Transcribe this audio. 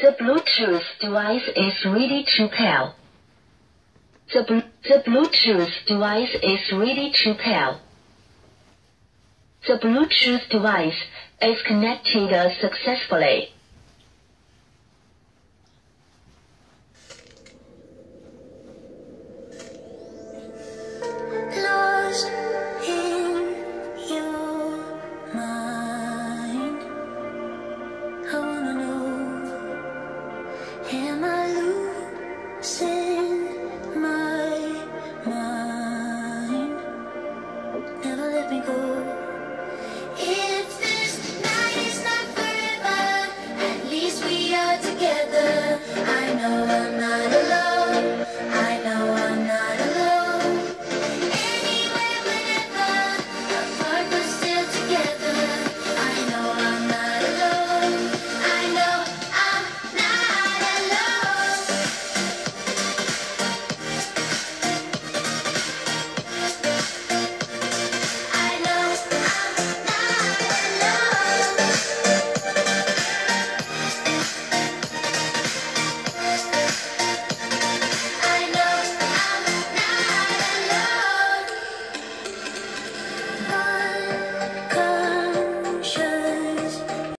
The Bluetooth device is ready to pair. The, bl the Bluetooth device is ready to pair. The Bluetooth device is connected successfully. together.